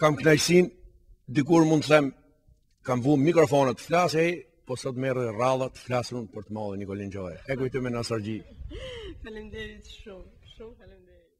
kam knajsin, dikur mund të them, kam vu mikrofonët, flasë po sot merë dhe rallët, flasë për të malë dhe Nikolin Gjoje. E me në sërgji. Falem shumë, shumë falem